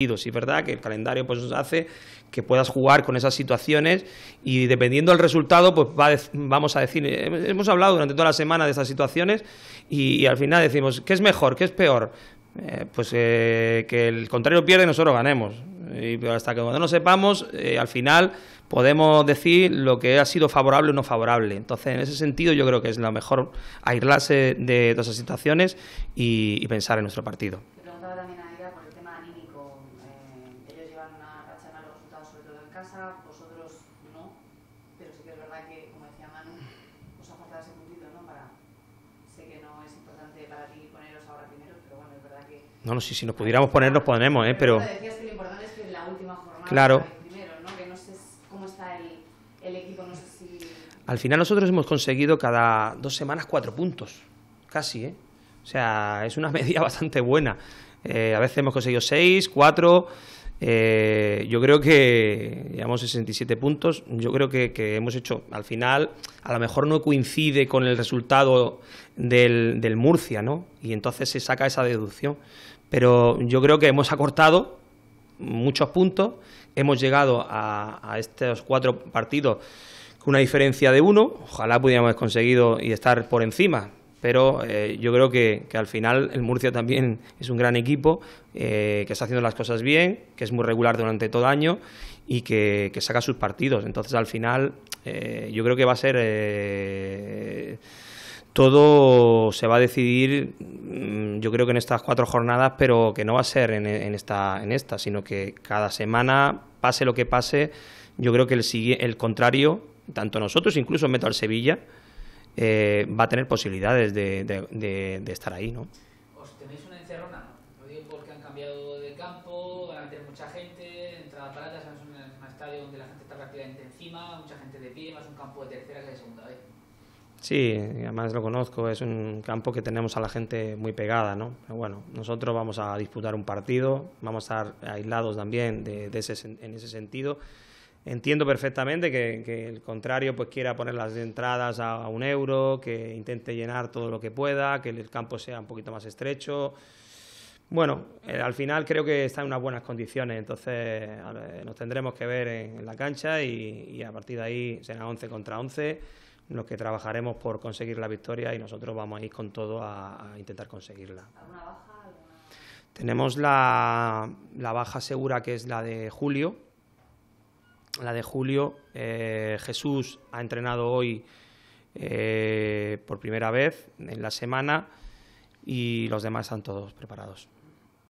Sí, es verdad que el calendario pues hace que puedas jugar con esas situaciones y dependiendo del resultado, pues vamos a decir, hemos hablado durante toda la semana de esas situaciones y, al final decimos, ¿qué es mejor? ¿Qué es peor? Eh, pues eh, que el contrario pierde y nosotros ganemos. Y hasta que cuando no sepamos, eh, al final podemos decir lo que ha sido favorable o no favorable. Entonces, en ese sentido, yo creo que es lo mejor aislarse de todas esas situaciones y pensar en nuestro partido. Vosotros no, pero sí que es verdad que, como decía Manu, os ha faltado ese puntito, ¿no? Para, sé que no es importante para ti poneros ahora primero, pero bueno, es verdad que... No, no, si, si nos pudiéramos poner, nos ponemos, ¿eh? Pero... pero decías que lo importante es que en la última jornada claro. primero, ¿no? Que no sé cómo está el, el equipo, no sé si... Al final nosotros hemos conseguido cada dos semanas cuatro puntos, casi, ¿eh? O sea, es una medida bastante buena. Eh, a veces hemos conseguido seis, cuatro... Eh, yo creo que llevamos 67 puntos. Yo creo que, hemos hecho, al final, a lo mejor no coincide con el resultado del, Murcia, ¿no? Y entonces se saca esa deducción. Pero yo creo que hemos acortado muchos puntos. Hemos llegado a, a estos cuatro partidos con una diferencia de uno. Ojalá pudiéramos haber conseguido y estar por encima pero eh, yo creo que, al final el Murcia también es un gran equipo, eh, que está haciendo las cosas bien, que es muy regular durante todo año y que, saca sus partidos. Entonces al final eh, yo creo que va a ser... todo se va a decidir, mm, yo creo que en estas cuatro jornadas, pero que no va a ser en, esta, en esta, sino que cada semana, pase lo que pase, yo creo que el, el contrario, tanto nosotros, incluso meto al Sevilla, eh, va a tener posibilidades de, de, estar ahí, ¿no? ¿Os tenéis una encerrona? Lo digo porque han cambiado de campo, van a meter mucha gente, entrada paradas, es un, un, estadio donde la gente está prácticamente encima, mucha gente de pie, más un campo de tercera que de segunda vez. Sí, además lo conozco, es un campo que tenemos a la gente muy pegada, ¿no? Bueno, nosotros vamos a disputar un partido, vamos a estar aislados también de, de ese, en ese sentido Entiendo perfectamente que, el contrario pues quiera poner las entradas a, un euro, que intente llenar todo lo que pueda, que el campo sea un poquito más estrecho. Bueno, eh, al final creo que está en unas buenas condiciones, entonces nos tendremos que ver en, la cancha y, a partir de ahí será 11 contra 11 los que trabajaremos por conseguir la victoria y nosotros vamos a ir con todo a, intentar conseguirla. ¿Alguna baja? Tenemos la, la baja segura que es la de Julio, la de julio. Eh, Jesús ha entrenado hoy eh, por primera vez en la semana y los demás están todos preparados.